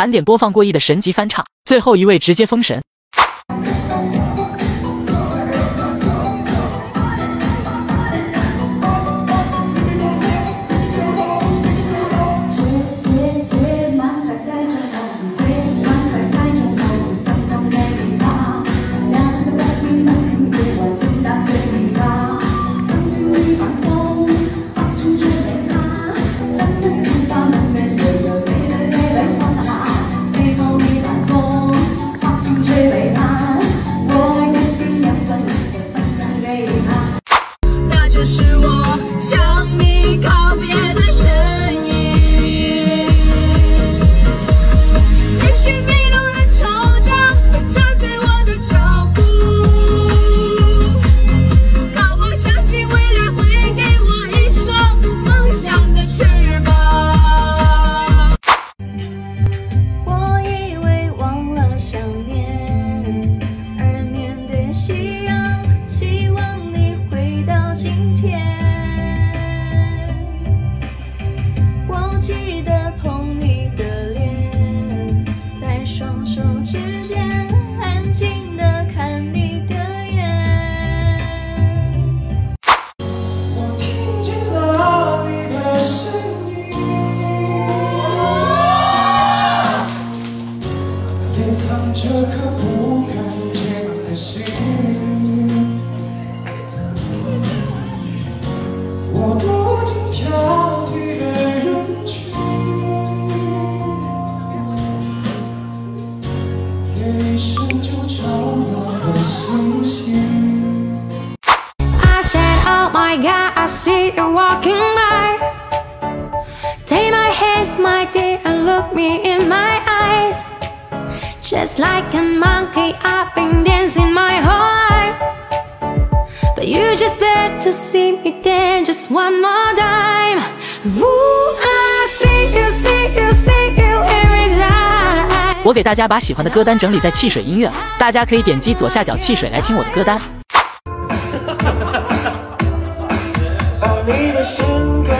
盘点播放过亿的神级翻唱，最后一位直接封神。Just like a monkey, I've been dancing my whole life. But you just bet to see me dance just one more time. Ooh, I see you, see you, see you every time. 我给大家把喜欢的歌单整理在汽水音乐，大家可以点击左下角汽水来听我的歌单。把你的心给